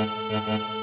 Música